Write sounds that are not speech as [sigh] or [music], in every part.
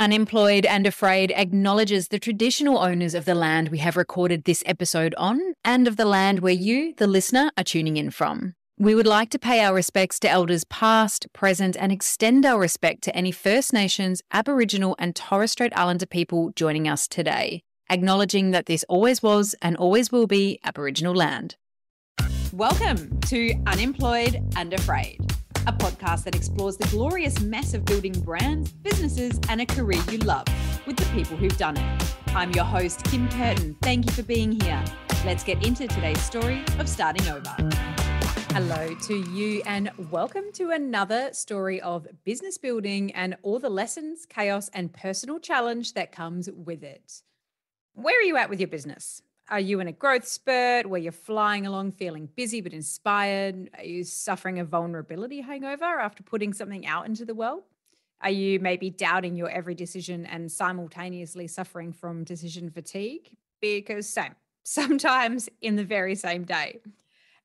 Unemployed and Afraid acknowledges the traditional owners of the land we have recorded this episode on and of the land where you, the listener, are tuning in from. We would like to pay our respects to elders past, present, and extend our respect to any First Nations, Aboriginal, and Torres Strait Islander people joining us today, acknowledging that this always was and always will be Aboriginal land. Welcome to Unemployed and Afraid a podcast that explores the glorious mess of building brands, businesses, and a career you love with the people who've done it. I'm your host, Kim Curtin. Thank you for being here. Let's get into today's story of starting over. Hello to you, and welcome to another story of business building and all the lessons, chaos, and personal challenge that comes with it. Where are you at with your business? Are you in a growth spurt where you're flying along feeling busy but inspired? Are you suffering a vulnerability hangover after putting something out into the world? Are you maybe doubting your every decision and simultaneously suffering from decision fatigue? Because same, [laughs] sometimes in the very same day.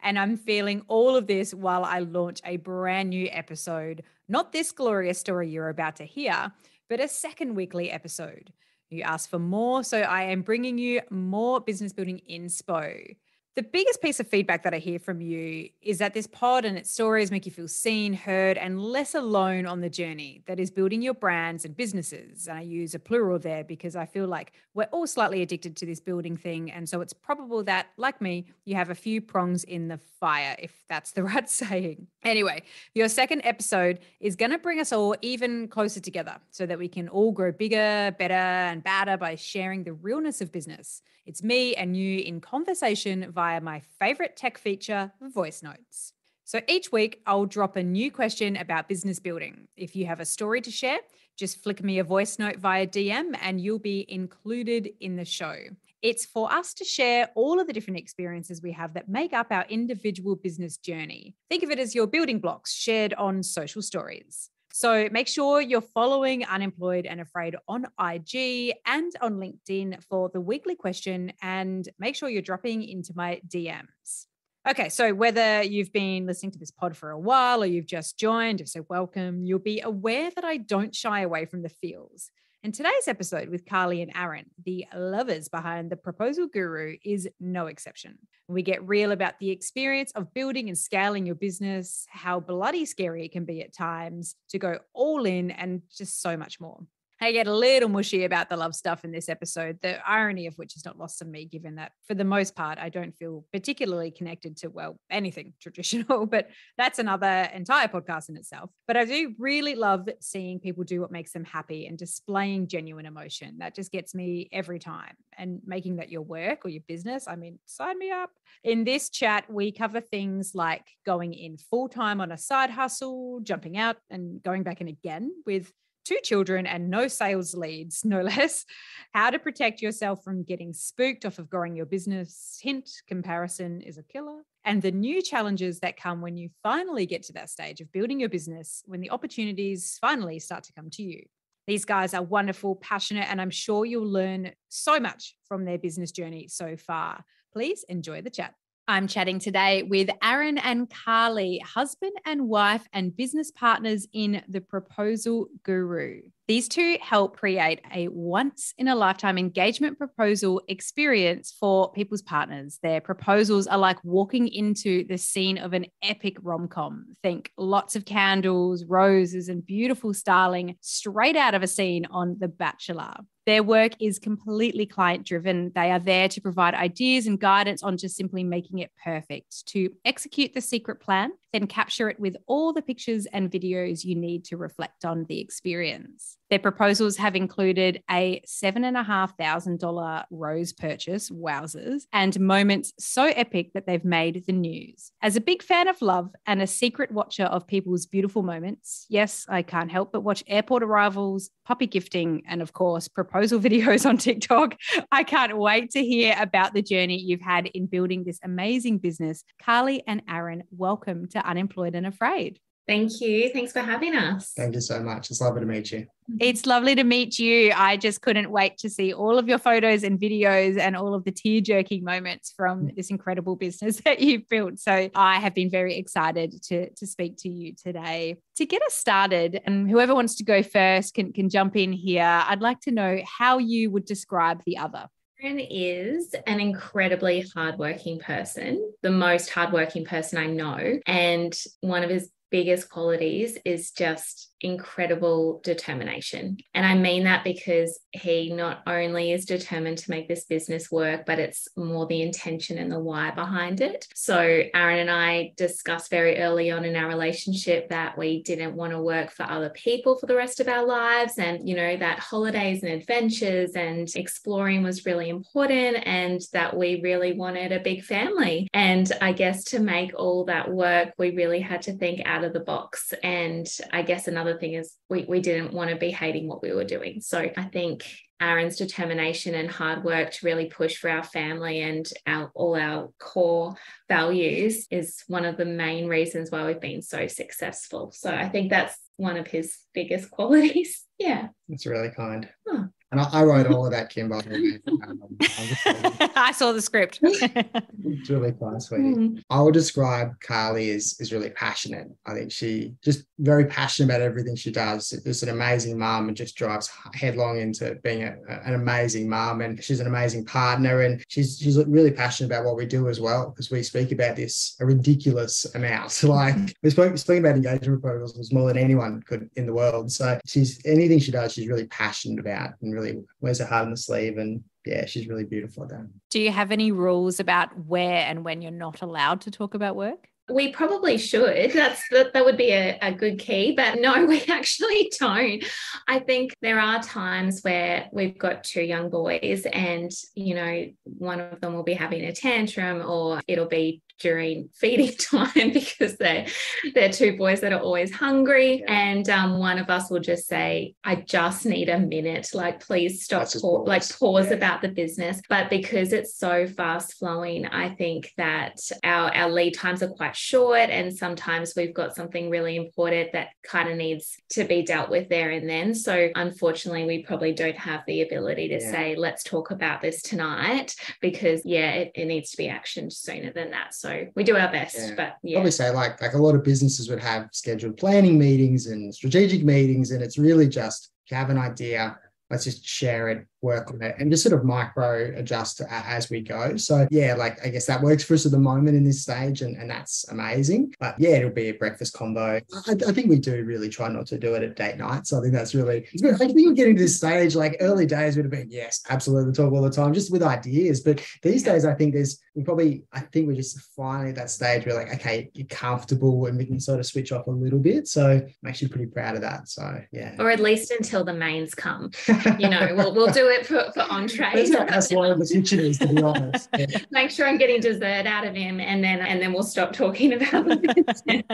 And I'm feeling all of this while I launch a brand new episode, not this glorious story you're about to hear, but a second weekly episode. You asked for more, so I am bringing you more business building inspo. The biggest piece of feedback that I hear from you is that this pod and its stories make you feel seen, heard, and less alone on the journey that is building your brands and businesses. And I use a plural there because I feel like we're all slightly addicted to this building thing. And so it's probable that, like me, you have a few prongs in the fire, if that's the [laughs] right saying. Anyway, your second episode is going to bring us all even closer together so that we can all grow bigger, better, and badder by sharing the realness of business. It's me and you in conversation via my favorite tech feature, voice notes. So each week, I'll drop a new question about business building. If you have a story to share, just flick me a voice note via DM and you'll be included in the show. It's for us to share all of the different experiences we have that make up our individual business journey. Think of it as your building blocks shared on social stories. So make sure you're following Unemployed and Afraid on IG and on LinkedIn for the weekly question and make sure you're dropping into my DMs. Okay, so whether you've been listening to this pod for a while or you've just joined, if so, welcome, you'll be aware that I don't shy away from the feels. And today's episode with Carly and Aaron, the lovers behind the Proposal Guru, is no exception. We get real about the experience of building and scaling your business, how bloody scary it can be at times to go all in, and just so much more. I get a little mushy about the love stuff in this episode, the irony of which is not lost on me, given that for the most part, I don't feel particularly connected to, well, anything [laughs] traditional, but that's another entire podcast in itself. But I do really love seeing people do what makes them happy and displaying genuine emotion. That just gets me every time. And making that your work or your business, I mean, sign me up. In this chat, we cover things like going in full time on a side hustle, jumping out and going back in again with two children and no sales leads, no [laughs] less. How to protect yourself from getting spooked off of growing your business. Hint comparison is a killer. And the new challenges that come when you finally get to that stage of building your business, when the opportunities finally start to come to you. These guys are wonderful, passionate, and I'm sure you'll learn so much from their business journey so far. Please enjoy the chat. I'm chatting today with Aaron and Carly, husband and wife and business partners in the Proposal Guru. These two help create a once in a lifetime engagement proposal experience for people's partners. Their proposals are like walking into the scene of an epic rom com. Think lots of candles, roses, and beautiful styling straight out of a scene on The Bachelor. Their work is completely client driven. They are there to provide ideas and guidance on just simply making it perfect, to execute the secret plan, then capture it with all the pictures and videos you need to reflect on the experience. Their proposals have included a $7,500 rose purchase, wowzers, and moments so epic that they've made the news. As a big fan of love and a secret watcher of people's beautiful moments, yes, I can't help but watch airport arrivals, puppy gifting, and of course, proposal [laughs] videos on TikTok. I can't wait to hear about the journey you've had in building this amazing business. Carly and Aaron, welcome to Unemployed and Afraid. Thank you. Thanks for having us. Thank you so much. It's lovely to meet you. It's lovely to meet you. I just couldn't wait to see all of your photos and videos and all of the tear jerking moments from mm. this incredible business [laughs] that you've built. So I have been very excited to, to speak to you today. To get us started, and whoever wants to go first can, can jump in here, I'd like to know how you would describe the other. Aaron is an incredibly hardworking person, the most hardworking person I know. And one of his biggest qualities is just incredible determination. And I mean that because he not only is determined to make this business work, but it's more the intention and the why behind it. So, Aaron and I discussed very early on in our relationship that we didn't want to work for other people for the rest of our lives. And, you know, that holidays and adventures and exploring was really important, and that we really wanted a big family. And I guess to make all that work, we really had to think out of the box. And I guess another other thing is we, we didn't want to be hating what we were doing. So I think Aaron's determination and hard work to really push for our family and our all our core values is one of the main reasons why we've been so successful. So I think that's one of his biggest [laughs] qualities. Yeah. That's really kind. Huh. And I, I, wrote all of that, Kim, by the way. Um, [laughs] I saw the script. it's really fun, sweetie. Mm. I would describe Carly as, as really passionate. I think she just very passionate about everything she does. Just an amazing mom and just drives headlong into being a, an amazing mom. And she's an amazing partner. And she's she's really passionate about what we do as well, because we speak about this a ridiculous amount. [laughs] like we spoke speaking about engagement proposals more than anyone could in the world. So she's anything she does, she's really passionate about and really really wears her heart on the sleeve and yeah, she's really beautiful at that. Do you have any rules about where and when you're not allowed to talk about work? We probably should. That's that, that would be a, a good key, but no, [laughs] we actually don't. I think there are times where we've got two young boys, and you know, one of them will be having a tantrum, or it'll be during feeding [laughs] time because they're they're two boys that are always hungry yeah. and um, one of us will just say i just need a minute like please stop pa- like pause yeah. about the business but because it's so fast flowing i think that our our lead times are quite short and sometimes we've got something really important that kind of needs to be dealt with there and then so unfortunately we probably don't have the ability to yeah. say let's talk about this tonight because yeah it, it needs to be actioned sooner than that so we do our best. Yeah. But yeah. Probably say like like a lot of businesses would have scheduled planning meetings and strategic meetings, and it's really just you have an idea, let's just share it work on it and just sort of micro adjust uh, as we go. So yeah, like I guess that works for us at the moment in this stage, and, and that's amazing. But yeah, it'll be a breakfast combo. I, I think we do really try not to do it at date night. So I think that's really. I think we're getting to this stage. Like early days would have been yes, absolutely talk all the time, just with ideas. But these days, I think there's we probably I think we're just finally at that stage where like okay, you're comfortable and we can sort of switch off a little bit. So I'm actually pretty proud of that. So yeah, or at least until the mains come. [laughs] You know, we'll we'll do it for, for entrees. That's why the kitchen is, to be honest. Yeah. [laughs] Make sure I'm getting dessert out of him, and then and then we'll stop talking about it. [laughs]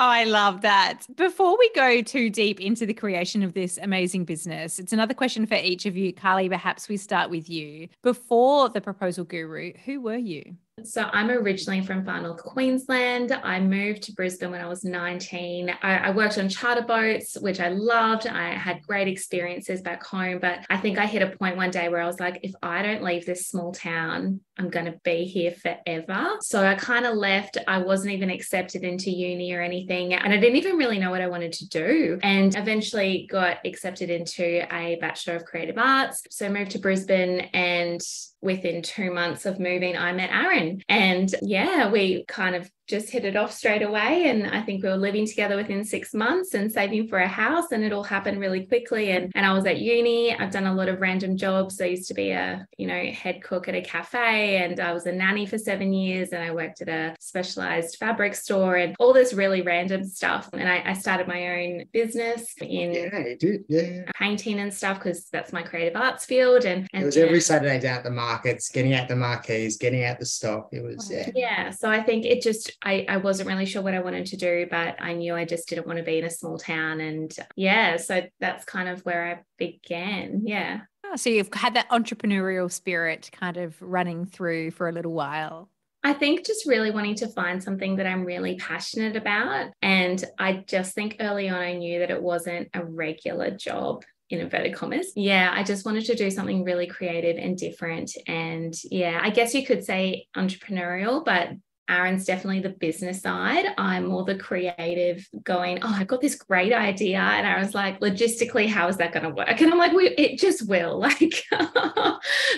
Oh, I love that. Before we go too deep into the creation of this amazing business, it's another question for each of you. Carly, perhaps we start with you. Before the proposal guru, who were you? So I'm originally from Far North Queensland. I moved to Brisbane when I was 19. I, I, worked on charter boats, which I loved. I had great experiences back home, but I think I hit a point one day where I was like, if I don't leave this small town, I'm going to be here forever. So I kind of left. I wasn't even accepted into uni or anything. And I didn't even really know what I wanted to do. And eventually got accepted into a Bachelor of Creative Arts. So I moved to Brisbane and within two months of moving, I met Aaron. And yeah, we kind of just hit it off straight away. And I think we were living together within six months and saving for a house, and it all happened really quickly. And, and I was at uni. I've done a lot of random jobs. I used to be a, you know, head cook at a cafe, and I was a nanny for seven years, and I worked at a specialized fabric store and all this really random stuff. And I, I started my own business in yeah, did. Yeah. painting and stuff because that's my creative arts field. And, and it was every Saturday down at the markets, getting out the marquees, getting out the stock. It was, yeah. Yeah. So I think it just, I, I wasn't really sure what I wanted to do, but I knew I just didn't want to be in a small town. And yeah, so that's kind of where I began. Yeah. Oh, so you've had that entrepreneurial spirit kind of running through for a little while. I think just really wanting to find something that I'm really passionate about. And I just think early on, I knew that it wasn't a regular job in inverted commas. Yeah, I just wanted to do something really creative and different. And yeah, I guess you could say entrepreneurial, but Aaron's definitely the business side. I'm more the creative, going, oh, I got this great idea. And I was like, logistically, how is that going to work? And I'm like, we, it just will. [laughs] Like,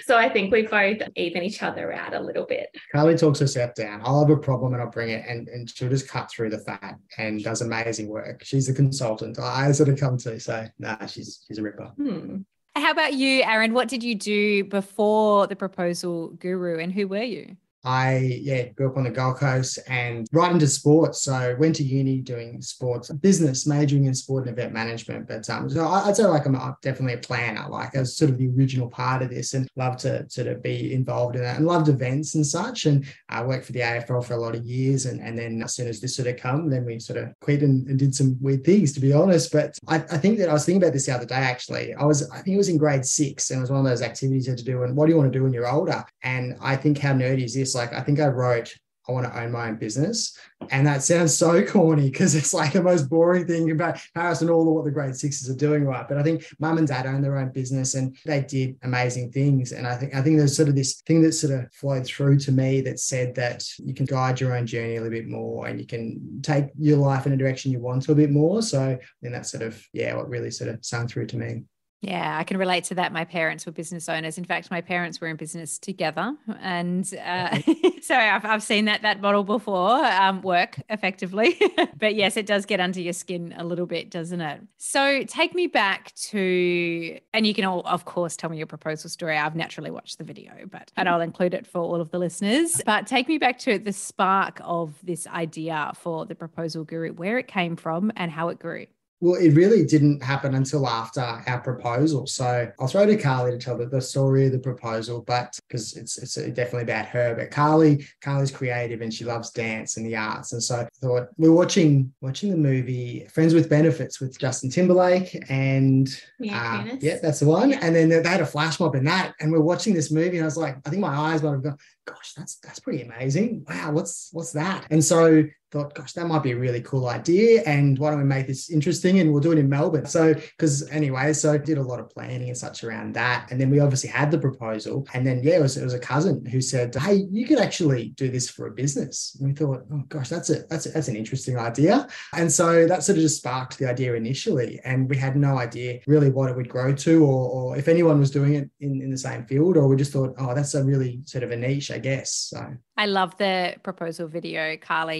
so I think we both even each other out a little bit. Carly talks herself down. I'll have a problem and I'll bring it, and, and she'll just cut through the fat and does amazing work. She's a consultant. I sort of come to say, nah, she's she's a ripper. Hmm. How about you, Aaron? What did you do before the proposal guru and who were you? I yeah grew up on the Gold Coast and right into sports. So went to uni doing sports business, majoring in sport and event management. But um, so I'd say like I'm definitely a planner. Like I was sort of the original part of this, and love to sort of be involved in that, and loved events and such. And I worked for the AFL for a lot of years, and and then as soon as this sort of come, then we sort of quit and, and did some weird things, to be honest. But I, I think that I was thinking about this the other day. Actually, I was I think it was in grade six, and it was one of those activities you had to do. And what do you want to do when you're older? And I think how nerdy is this? Like I think I wrote I want to own my own business. And that sounds so corny because it's like the most boring thing about Harris and all of what the grade sixes are doing, right? But I think mum and dad own their own business and they did amazing things. And I think I think there's sort of this thing that sort of flowed through to me that said that you can guide your own journey a little bit more and you can take your life in a direction you want to a bit more. So then that's sort of, yeah, what really sort of sung through to me. Yeah, I can relate to that. My parents were business owners. In fact, my parents were in business together, and uh, [laughs] so I've, I've seen that that model before um, work effectively. [laughs] but yes, it does get under your skin a little bit, doesn't it? So take me back to, and you can all, of course, tell me your proposal story. I've naturally watched the video, but and I'll include it for all of the listeners. But take me back to the spark of this idea for the proposal guru, where it came from, and how it grew. Well, it really didn't happen until after our proposal. So I'll throw to Carly to tell the, the story of the proposal, but because it's it's definitely about her. But Carly, Carly's creative and she loves dance and the arts. And so I thought we are watching watching the movie Friends with Benefits with Justin Timberlake and yeah, uh, yeah that's the one. Yeah. And then they had a flash mob in that, and we're watching this movie, and I was like, I think my eyes might have gone, gosh, that's that's pretty amazing. Wow, what's what's that? And so thought, gosh, that might be a really cool idea. And why don't we make this interesting? And we'll do it in Melbourne. So, because anyway, so I did a lot of planning and such around that. And then we obviously had the proposal. And then, yeah, it was, it was a cousin who said, Hey, you could actually do this for a business. And we thought, oh gosh, that's a, that's a, that's an interesting idea. And so that sort of just sparked the idea initially. And we had no idea really what it would grow to or, or if anyone was doing it in, in the same field, or we just thought, oh, that's a really sort of a niche, I guess. So I love the proposal video, Carly.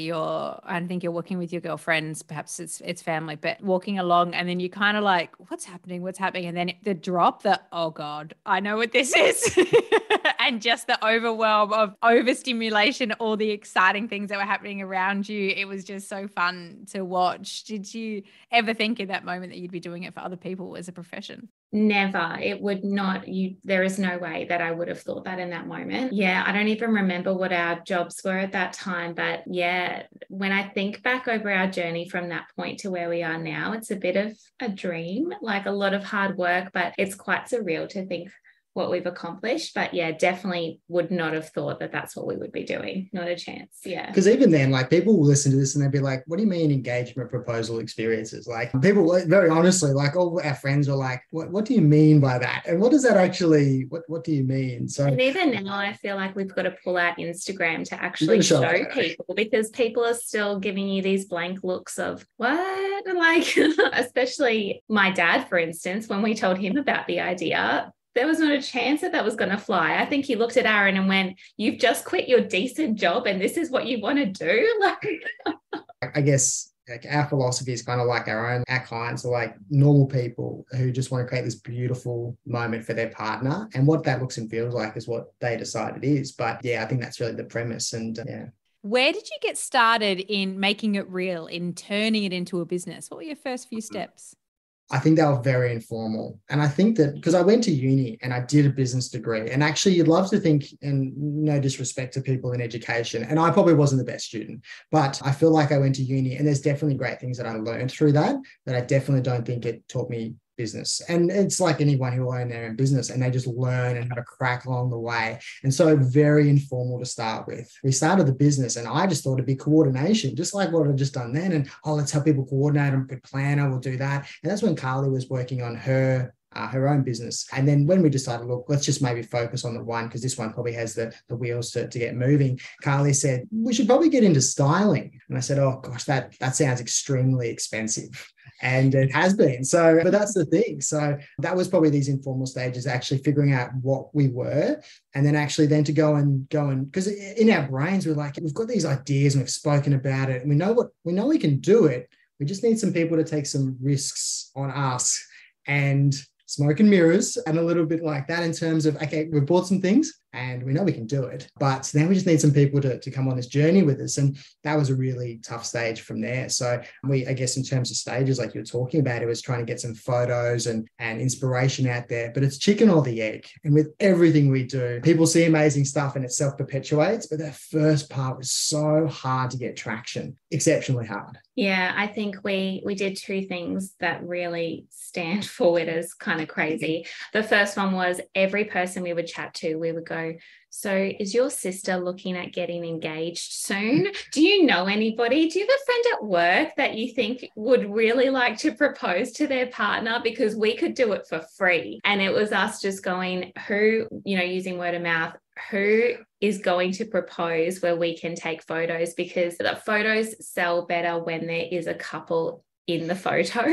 I think you're walking with your girlfriends, perhaps it's it's family, but walking along, and then you kind of like, what's happening? What's happening? And then the drop, that, oh god, I know what this is, [laughs] and just the overwhelm of overstimulation, all the exciting things that were happening around you. It was just so fun to watch. Did you ever think in that moment that you'd be doing it for other people as a profession? Never. It would not you there is no way that i would have thought that in that moment. Yeah i don't even remember what our jobs were at that time but yeah when i think back over our journey from that point to where we are now it's a bit of a dream like a lot of hard work but it's quite surreal to think what we've accomplished. But yeah, definitely would not have thought that that's what we would be doing. Not a chance. Yeah. Because even then, like people will listen to this and they'll be like, what do you mean engagement proposal experiences? Like people, very honestly, like all our friends are like, what, what do you mean by that? And what does that actually, what, what do you mean? So and even now, I feel like we've got to pull out Instagram to actually show, show people because people are still giving you these blank looks of what? [laughs] Like, [laughs] especially my dad, for instance, when we told him about the idea, there was not a chance that that was going to fly. I think he looked at Aaron and went, "You've just quit your decent job, and this is what you want to do." [laughs] Like, I guess like our philosophy is kind of like our own. Our clients are like normal people who just want to create this beautiful moment for their partner, and what that looks and feels like is what they decide it is. But yeah, I think that's really the premise, and uh, yeah. Where did you get started in making it real, in turning it into a business? What were your first few steps? I think they were very informal. And I think that because I went to uni and I did a business degree, and actually, you'd love to think, and no disrespect to people in education, and I probably wasn't the best student, but I feel like I went to uni and there's definitely great things that I learned through that, but I definitely don't think it taught me business. And it's like anyone who own their own business and they just learn and have a crack along the way. And so very informal to start with. We started the business and I just thought it'd be coordination, just like what I'd just done then. And oh, let's help people coordinate and planner, we'll do that. And that's when Carly was working on her uh, her own business. And then when we decided, look, let's just maybe focus on the one because this one probably has the, the wheels to, to get moving. Carly said, we should probably get into styling. And I said, oh gosh, that that sounds extremely expensive. And it has been. So, but that's the thing. So that was probably these informal stages, actually figuring out what we were. And then actually then to go and go and because in our brains, we're like, we've got these ideas and we've spoken about it. And we know what we know we can do it. We just need some people to take some risks on us and smoke and mirrors and a little bit like that in terms of okay we've bought some things and we know we can do it. But then we just need some people to, to come on this journey with us. And that was a really tough stage from there. So we i guess in terms of stages like you're talking about it was trying to get some photos and and inspiration out there. But it's chicken or the egg. And with everything we do people see amazing stuff and it self-perpetuates but that first part was so hard to get traction exceptionally hard. Yeah, I think we we did two things that really stand [laughs] forward as kind of crazy. The first one was every person we would chat to, we would go, "So, is your sister looking at getting engaged soon? Do you know anybody? Do you have a friend at work that you think would really like to propose to their partner because we could do it for free?" And it was us just going, "Who, you know, using word of mouth, who is going to propose where we can take photos because the photos sell better when there is a couple in the photo. [laughs]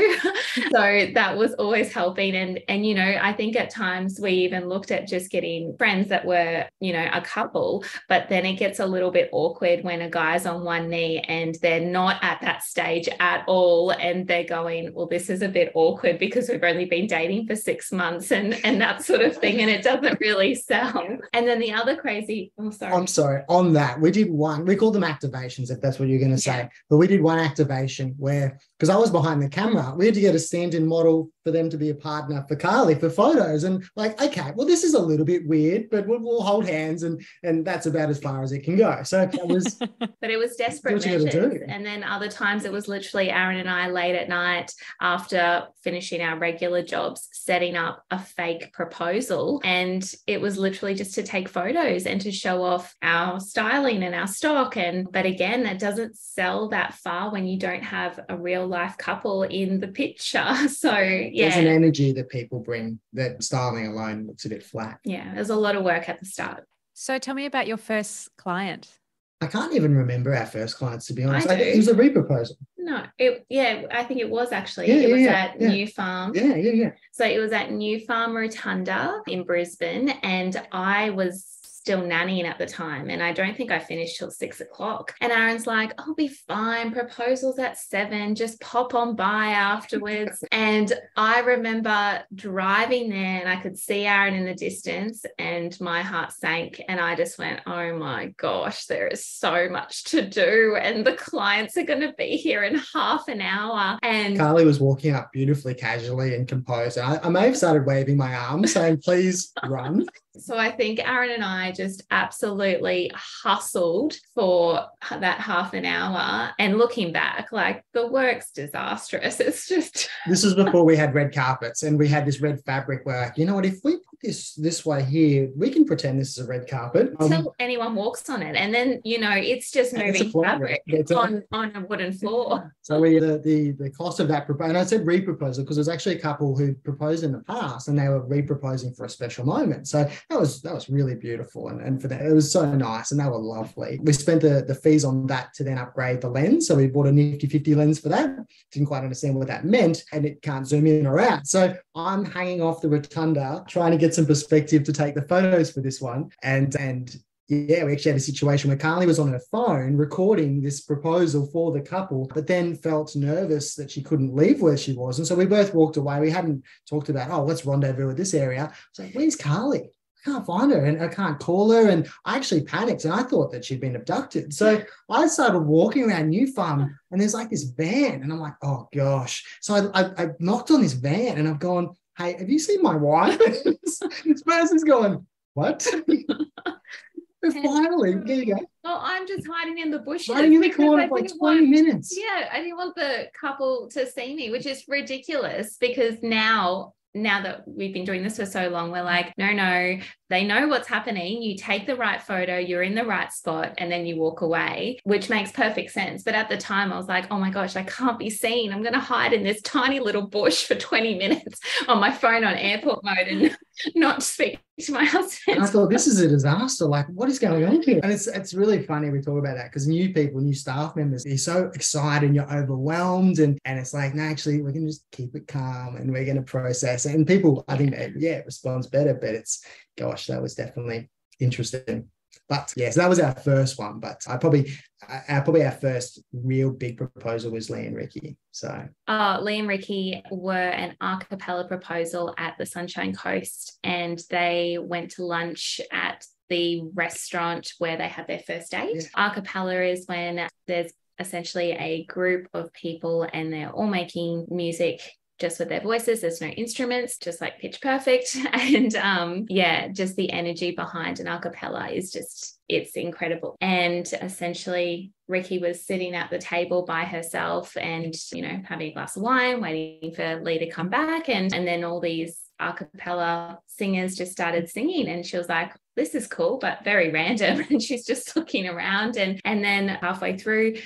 So that was always helping. And and you know i think at times we even looked at just getting friends that were you know a couple but then it gets a little bit awkward when a guy's on one knee and they're not at that stage at all. And they're going well this is a bit awkward because we've only been dating for 6 months and and that sort of thing. And it doesn't really sell and then the other crazy oh sorry. I'm sorry. On that we did one we call them activations if that's what you're going to say. Yeah. but we did one activation where because i was behind the camera. We had to get a stand-in model for them to be a partner for Carly for photos. And like, okay, well, this is a little bit weird, but we'll, we'll hold hands and and that's about as far as it can go. So that was [laughs] But it was desperate measures. And then other times it was literally Aaron and I late at night after finishing our regular jobs, setting up a fake proposal. And it was literally just to take photos and to show off our styling and our stock. And but again, that doesn't sell that far when you don't have a real life couple in the picture. [laughs] So yeah. There's an energy that people bring that styling alone looks a bit flat. Yeah, there's a lot of work at the start. So tell me about your first client. I can't even remember our first clients to be honest. I I, it was a reproposal. No, it yeah, I think it was actually. Yeah, it yeah, was yeah, at New Farm. Yeah, yeah, yeah. So it was at New Farm Rotunda in Brisbane, and I was still nannying at the time. And I don't think I finished till six o'clock. And Aaron's like, I'll be fine. Proposals at seven, just pop on by afterwards. [laughs] and I remember driving there and I could see Aaron in the distance and my heart sank. And I just went, oh my gosh, there is so much to do. And the clients are going to be here in half an hour. And Carly was walking up beautifully casually and composed. And I, I may have started waving my arm saying, please run. So I think Aaron and I just absolutely hustled for that half an hour. And looking back, like the work's disastrous. [laughs] It's just. this was before we had red carpets and we had this red fabric where, you know what, if we this this way here, we can pretend this is a red carpet. Until um, anyone walks on it. And then, you know, it's just moving fabric on, on a wooden floor. So we the, the, the cost of that, proposal, and I said reproposal because there's actually a couple who proposed in the past and they were reproposing for a special moment. So that was that was really beautiful and, and for that it was so nice and they were lovely we spent the, the fees on that to then upgrade the lens so we bought a nifty 50 lens for that didn't quite understand what that meant and it can't zoom in or out so i'm hanging off the rotunda trying to get some perspective to take the photos for this one and and yeah, we actually had a situation where Carly was on her phone recording this proposal for the couple, but then felt nervous that she couldn't leave where she was. And so we both walked away. We hadn't talked about, oh, let's rendezvous at this area. I was like, where's Carly? I can't find her and I can't call her. And I actually panicked and I thought that she'd been abducted. So I started walking around New Farm and there's like this van. And I'm like, oh gosh. So I, I, I knocked on this van and I've gone, hey, have you seen my wife? [laughs] this person's going, what? [laughs] Finally, there you go. Well, I'm just hiding in the bushes. Hiding in the corner for like 20 want, minutes. Yeah, I didn't want the couple to see me, which is ridiculous because now now that we've been doing this for so long, we're like, no, no, they know what's happening. You take the right photo, you're in the right spot, and then you walk away, which makes perfect sense. But at the time, I was like, oh my gosh, I can't be seen. I'm going to hide in this tiny little bush for 20 minutes [laughs] on my phone on airport mode and [laughs] not speak to my [laughs] husband. I thought this is a disaster. Like, what is going on here? And it's it's really funny we talk about that because new people, new staff members, you're so excited and you're overwhelmed, and and it's like, no, actually, we can just keep it calm and we're going to process. And people, I think, yeah, it responds better, but it's gosh, that was definitely interesting. But yes, yeah, so that was our first one. But I probably, our, probably our first real big proposal was Lee and Ricky. So, uh, Lee and Ricky were an a cappella proposal at the Sunshine Coast, and they went to lunch at the restaurant where they had their first date. Yeah. A cappella is when there's essentially a group of people and they're all making music just with their voices. There's no instruments, just like pitch perfect. [laughs] And um, yeah, just the energy behind an a cappella is just, it's incredible. And essentially, Ricky was sitting at the table by herself and, you know, having a glass of wine, waiting for Lee to come back. And, and then all these a cappella singers just started singing and she was like this is cool but very random. [laughs] And she's just looking around and and then halfway through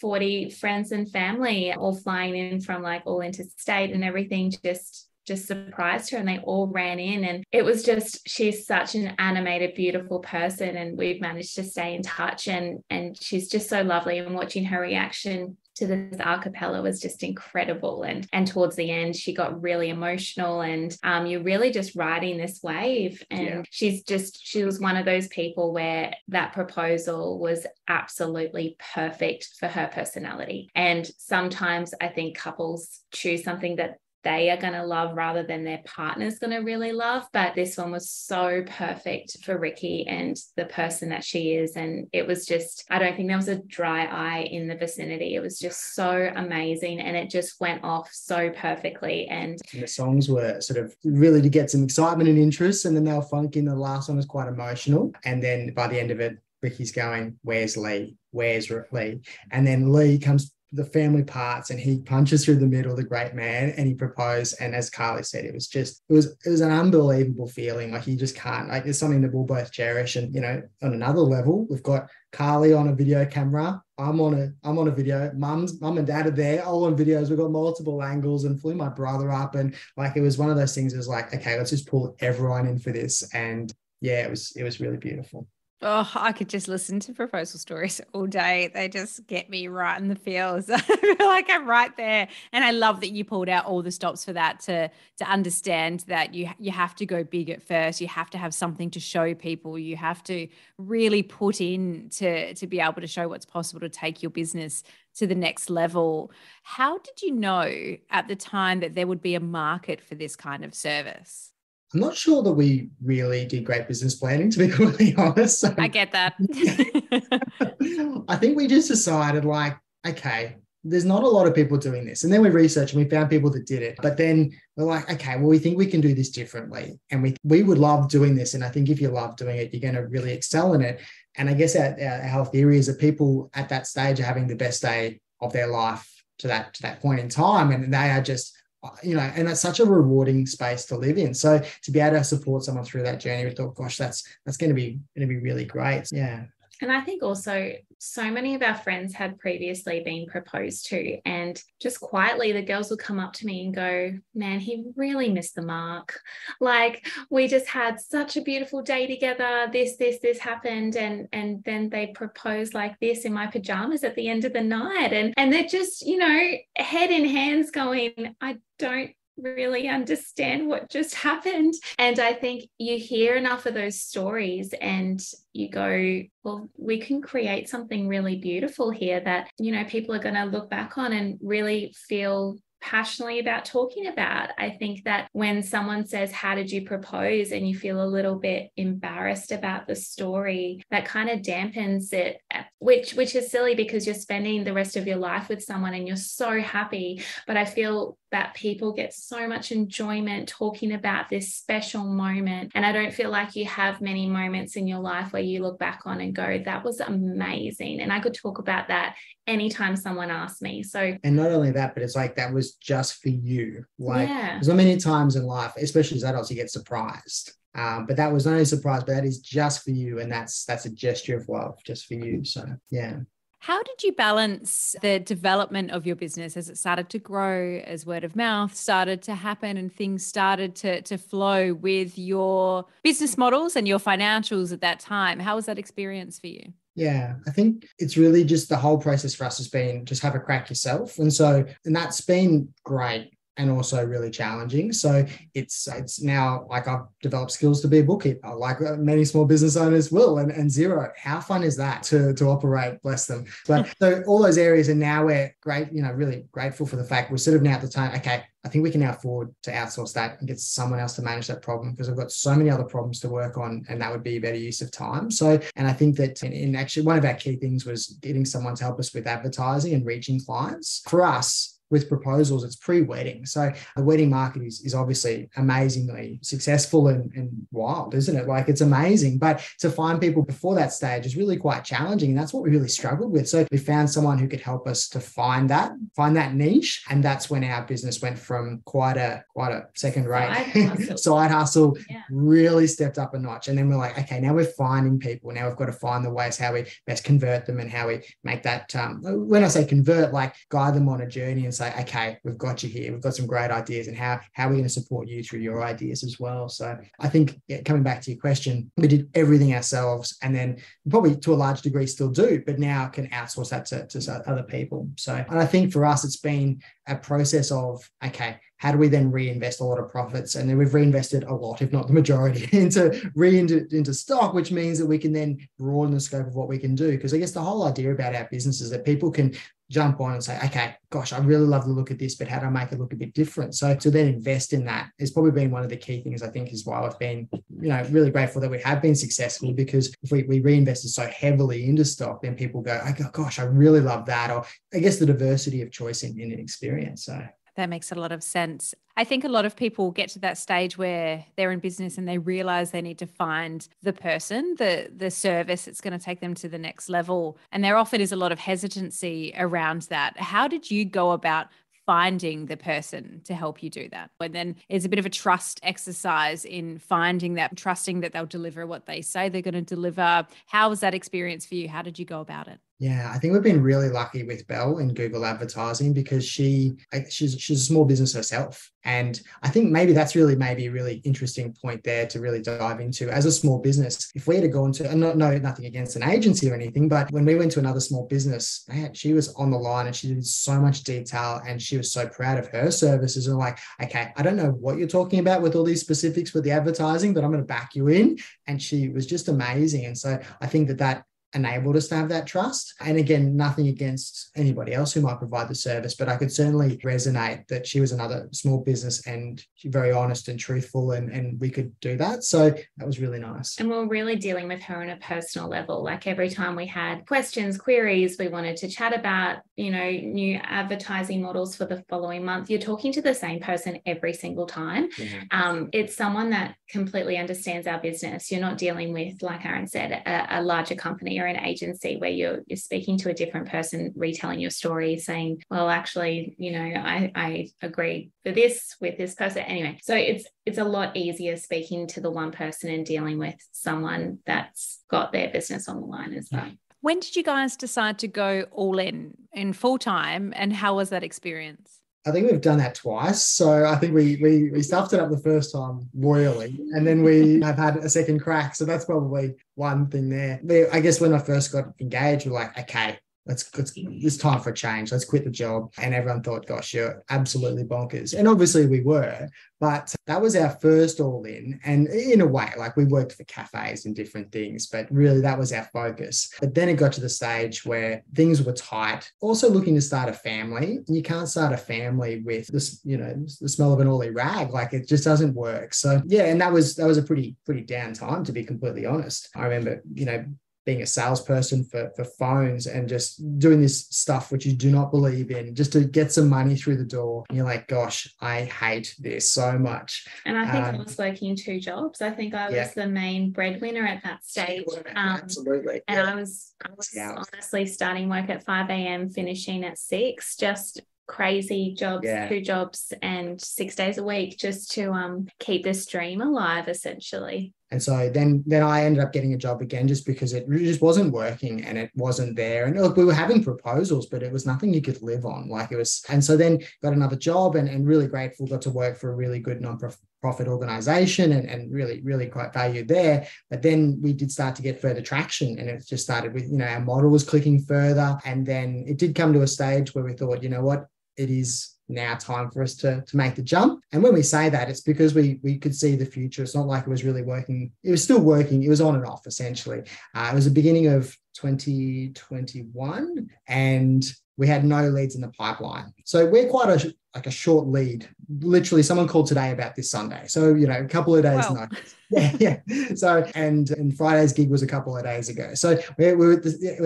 40 friends and family all flying in from like all interstate and everything just just surprised her and they all ran in. And it was just she's such an animated beautiful person and we've managed to stay in touch and and she's just so lovely and watching her reaction to this a cappella was just incredible. And and towards the end, she got really emotional, and um, you're really just riding this wave. And yeah. she's just she was one of those people where that proposal was absolutely perfect for her personality. And sometimes I think couples choose something that they are going to love rather than their partner's going to really love. But this one was so perfect for Ricky and the person that she is. And it was just, I don't think there was a dry eye in the vicinity. It was just so amazing. And it just went off so perfectly. And, and the songs were sort of really to get some excitement and interest. And then they were funky. The last one was quite emotional. And then by the end of it, Ricky's going, Where's Lee? Where's Lee? And then Lee comes the family parts and he punches through the middle the great man and he proposed. And as carly said it was just it was it was an unbelievable feeling. Like you just can't like it's something that we'll both cherish. And you know on another level we've got carly on a video camera. I'm on a i'm on a video. Mum's mum and dad are there all on videos. We've got multiple angles and flew my brother up. And like it was one of those things it was like okay let's just pull everyone in for this. And yeah it was it was really beautiful Oh, I could just listen to proposal stories [laughs] all day. They just get me right in the feels. [laughs] I feel like I'm right there. And I love that you pulled out all the stops for that to to understand that you you have to go big at first. You have to have something to show people. You have to really put in to to be able to show what's possible to take your business to the next level. How did you know at the time that there would be a market for this kind of service? I'm not sure that we really did great business planning, [laughs] to be completely honest. So, I get that. [laughs] I think we just decided, like, okay, there's not a lot of people doing this. And then we researched and we found people that did it. But then we're like, okay, well, we think we can do this differently. And we we would love doing this. And I think if you love doing it, you're going to really excel in it. And I guess our, our, theory is that people at that stage are having the best day of their life to that to that point in time. And they are just Uh, you know, and that's such a rewarding space to live in. So to be able to support someone through that journey, we thought, gosh, that's that's going to be going to be really great. Yeah. And I think also so many of our friends had previously been proposed to, and just quietly the girls would come up to me and go, Man, he really missed the mark. Like we just had such a beautiful day together. This, this, this happened. And and then they proposed like this in my pajamas at the end of the night. And and they're just, you know, head in hands going, I don't really understand what just happened. And I think you hear enough of those stories and you go, well, we can create something really beautiful here that, you know, people are going to look back on and really feel passionately about talking about. I think that when someone says, How did you propose? and you feel a little bit embarrassed about the story, that kind of dampens it, which which is silly because you're spending the rest of your life with someone and you're so happy. But I feel that people get so much enjoyment talking about this special moment. And I don't feel like you have many moments in your life where you look back on and go, that was amazing. And I could talk about that anytime someone asked me. So, and not only that, but it's like that was just for you. Like, yeah. there's not many times in life, especially as adults, you get surprised. Um, but that was not a surprise, but that is just for you, and that's that's a gesture of love just for you. So yeah. How did you balance the development of your business as it started to grow, as word of mouth started to happen, and things started to, to flow with your business models and your financials at that time? How was that experience for you? Yeah, I think it's really just the whole process for us has been just have a crack yourself. And so, and that's been great and also really challenging. So it's it's now like I've developed skills to be a bookkeeper, like uh, many small business owners will. And, and Xero, how fun is that to, to operate? Bless them. But [laughs] so all those areas, and now we're great, you know, really grateful for the fact we're sort of now at the time, okay, I think we can now afford to outsource that and get someone else to manage that problem because I've got so many other problems to work on, and that would be a better use of time. So, and I think that in, in actually one of our key things was getting someone to help us with advertising and reaching clients. For us, with proposals, it's pre-wedding. So the wedding market is, is obviously amazingly successful and, and wild, isn't it? Like it's amazing. But to find people before that stage is really quite challenging. And that's what we really struggled with. So we found someone who could help us to find that, find that niche. And that's when our business went from quite a quite a second rate side [laughs] hustle, side hustle yeah. really stepped up a notch. And then we're like, okay, now we're finding people. Now we've got to find the ways how we best convert them and how we make that um, when I say convert, like guide them on a journey and say, okay, we've got you here. We've got some great ideas, and how how are we going to support you through your ideas as well? So I think yeah, coming back to your question, we did everything ourselves, and then probably to a large degree still do, but now can outsource that to, to other people. So and I think for us, it's been a process of okay how do we then reinvest a lot of profits? And then we've reinvested a lot, if not the majority, [laughs] into re into, stock, which means that we can then broaden the scope of what we can do. Because I guess the whole idea about our business is that people can jump on and say, okay, gosh, I really love the look at this, but how do I make it look a bit different? So to then invest in that has probably been one of the key things I think is why I've been, you know, really grateful that we have been successful because if we, we reinvested so heavily into stock, then people go, oh, gosh, I really love that. Or I guess the diversity of choice in, in an experience. So that makes a lot of sense. I think a lot of people get to that stage where they're in business and they realize they need to find the person, the the service that's going to take them to the next level. And there often is a lot of hesitancy around that. How did you go about finding the person to help you do that. And then it's a bit of a trust exercise in finding that, trusting that they'll deliver what they say they're going to deliver. How was that experience for you? How did you go about it? Yeah, I think we've been really lucky with Belle in Google advertising because she she's she's a small business herself. And I think maybe that's really maybe a really interesting point there to really dive into. As a small business, if we had to go into and not no nothing against an agency or anything, but when we went to another small business, man, she was on the line and she did so much detail and she was so proud of her services and like, okay, I don't know what you're talking about with all these specifics with the advertising, but I'm going to back you in. And she was just amazing. And so I think that that enabled us to have that trust. And again, nothing against anybody else who might provide the service, but I could certainly resonate that she was another small business and very honest and truthful, and, and we could do that. So that was really nice. And we are really dealing with her on a personal level. Like every time we had questions, queries, we wanted to chat about, you know, new advertising models for the following month, you're talking to the same person every single time. Mm-hmm. Um, it's someone that completely understands our business. You're not dealing with, like Aaron said, a, a larger company you're an agency where you're, you're speaking to a different person, retelling your story, saying, well, actually, you know, I, I agree for this with this person. Anyway, so it's it's a lot easier speaking to the one person and dealing with someone that's got their business on the line as well. When did you guys decide to go all in in full time and how was that experience? I think we've done that twice. So I think we we we stuffed it up the first time royally, and then we have had a second crack. So that's probably one thing there. I guess when I first got engaged, we're like, okay, let's, let's it's time for a change. Let's quit the job. And everyone thought, gosh, you're absolutely bonkers. And obviously we were, but that was our first all in. And in a way, like we worked for cafes and different things, but really that was our focus. But then it got to the stage where things were tight. Also looking to start a family. You can't start a family with this, you know, the smell of an oily rag. Like it just doesn't work. So yeah, and that was that was a pretty, pretty down time to be completely honest. I remember, you know, being a salesperson for, for phones and just doing this stuff which you do not believe in just to get some money through the door. And you're like, gosh, I hate this so much. And I think um, I was working two jobs. I think I was yeah. the main breadwinner at that stage. Um, Absolutely. And yeah. I was, I was yeah. honestly starting work at 5 a.m., finishing at six, just crazy jobs, yeah. two jobs and six days a week just to um keep this dream alive essentially. And so then then I ended up getting a job again just because it just wasn't working and it wasn't there. And look, we were having proposals, but it was nothing you could live on. Like it was, and so then got another job and, and really grateful, got to work for a really good non-profit organization and, and really, really quite valued there. But then we did start to get further traction and it just started with, you know, our model was clicking further. And then it did come to a stage where we thought, you know what, it is now time for us to, to make the jump. And when we say that, it's because we we could see the future. It's not like it was really working. It was still working. It was on and off essentially. Uh, it was the beginning of 2021, and we had no leads in the pipeline. So we're quite a like a short lead. Literally, someone called today about this Sunday. So you know, a couple of days wow. [laughs] Yeah, yeah. So and and Friday's gig was a couple of days ago. So we we,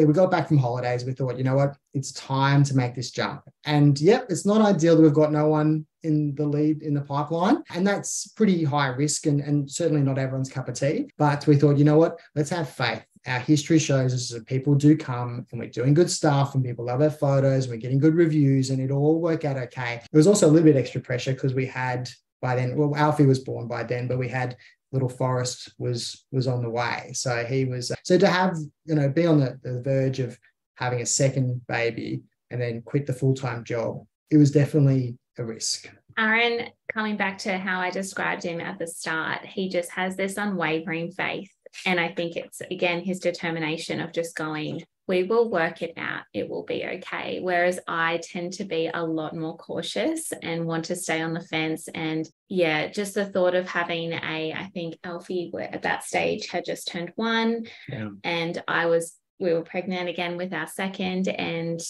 we got back from holidays. We thought, you know what, it's time to make this jump. And yep, it's not ideal that we've got no one in the lead in the pipeline. And that's pretty high risk and, and certainly not everyone's cup of tea. But we thought, you know what, let's have faith our history shows us that people do come and we're doing good stuff and people love our photos, we're getting good reviews and it all work out okay. It was also a little bit extra pressure because we had by then, well, Alfie was born by then, but we had little Forrest was was on the way. So he was so to have, you know, be on the, the verge of having a second baby and then quit the full-time job, it was definitely a risk. Aaron, coming back to how I described him at the start, he just has this unwavering faith and I think it's again his determination of just going, we will work it out. It will be okay. Whereas I tend to be a lot more cautious and want to stay on the fence. And yeah, just the thought of having a, I think Alfie at that stage had just turned one. Yeah. And I was, we were pregnant again with our second. And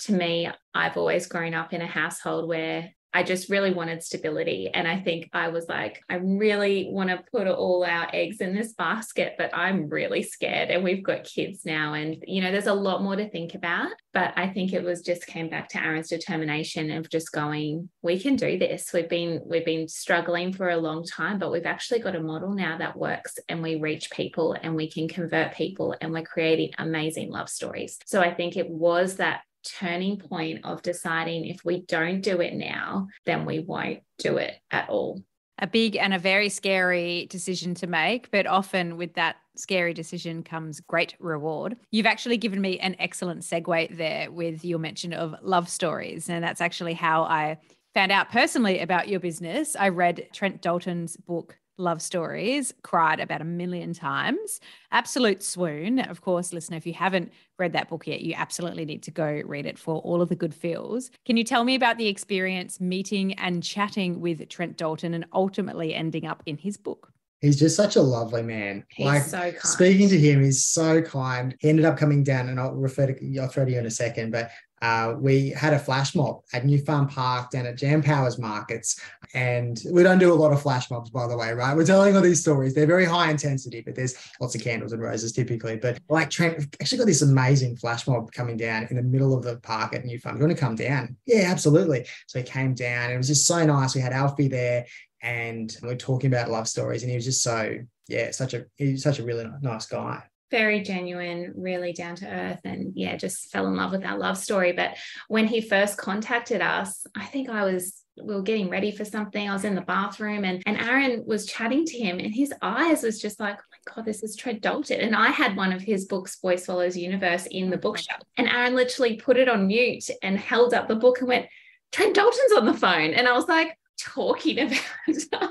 to me, I've always grown up in a household where I just really wanted stability. And I think I was like, I really want to put all our eggs in this basket, but I'm really scared. And we've got kids now. And, you know, there's a lot more to think about. But I think it was just came back to Aaron's determination of just going, we can do this. We've been, we've been struggling for a long time, but we've actually got a model now that works and we reach people and we can convert people and we're creating amazing love stories. So I think it was that turning point of deciding if we don't do it now, then we won't do it at all. A big and a very scary decision to make, but often with that scary decision comes great reward. You've actually given me an excellent segue there with your mention of love stories. And that's actually how I found out personally about your business. I read Trent Dalton's book, love stories, cried about a million times. Absolute swoon. Of course, listener, if you haven't read that book yet, you absolutely need to go read it for all of the good feels. Can you tell me about the experience meeting and chatting with Trent Dalton and ultimately ending up in his book? He's just such a lovely man. He's like, so kind. Speaking to him, he's so kind. He ended up coming down, and I'll refer to I'll throw to you in a second. But uh, we had a flash mob at New Farm Park down at Jan Powers Markets. And we don't do a lot of flash mobs, by the way, right? We're telling all these stories. They're very high intensity, but there's lots of candles and roses typically. But like Trent actually got this amazing flash mob coming down in the middle of the park at New Farm. You want to come down? Yeah, absolutely. So he came down. It was just so nice. We had Alfie there and we we're talking about love stories. And he was just so, yeah, such a he's such a really nice guy very genuine, really down to earth, and yeah, just fell in love with our love story. But when he first contacted us, I think I was we were getting ready for something. I was in the bathroom and, and Aaron was chatting to him, and his eyes was just like, oh my God, this is Trent Dalton. And I had one of his books, Boy Swallows Universe, in the oh, bookshelf. And Aaron literally put it on mute and held up the book and went, Trent Dalton's on the phone. And I was like, talking [laughs] about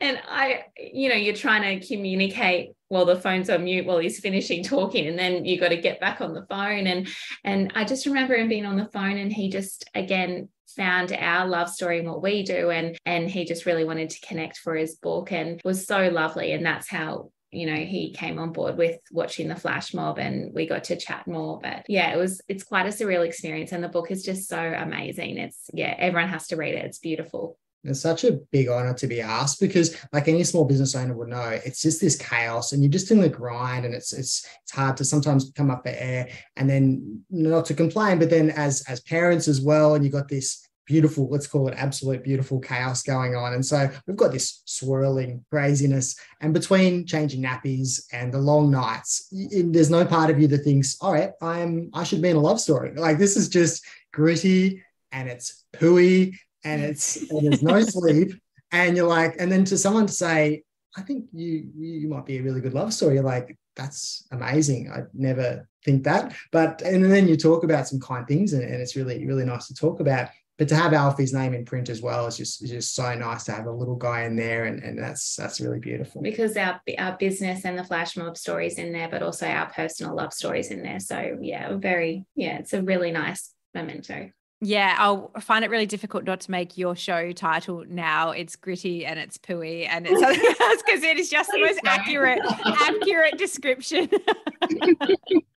and i you know you're trying to communicate while the phone's on mute while he's finishing talking and then you got to get back on the phone. And and i just remember him being on the phone and he just again found our love story and what we do and and he just really wanted to connect for his book and was so lovely. And that's how you know he came on board with watching the flash mob and we got to chat more. But yeah it was it's quite a surreal experience and the book is just so amazing. It's yeah everyone has to read it. It's beautiful It's such a big honor to be asked because, like any small business owner would know, it's just this chaos, and you're just in the grind, and it's it's it's hard to sometimes come up for air, and then not to complain, but then as as parents as well, and you got this beautiful, let's call it absolute beautiful chaos going on. And so we've got this swirling craziness. And between changing nappies and the long nights, there's no part of you that thinks, all right, I'm I should be in a love story. Like this is just gritty and it's pooey and it's and there's no [laughs] sleep. And you're like, and then to someone to say, I think you you might be a really good love story. You're like, that's amazing. I'd never think that. But and then you talk about some kind things and, and it's really, really nice to talk about but to have Alfie's name in print as well is just is just so nice to have a little guy in there, and, and that's that's really beautiful. Because our our business and the flash mob stories in there, but also our personal love stories in there. So yeah, very yeah, it's a really nice memento. Yeah, I'll find it really difficult not to make your show title now. It's gritty and it's pooey and it's [laughs] something else because it is just the most accurate, accurate description. [laughs]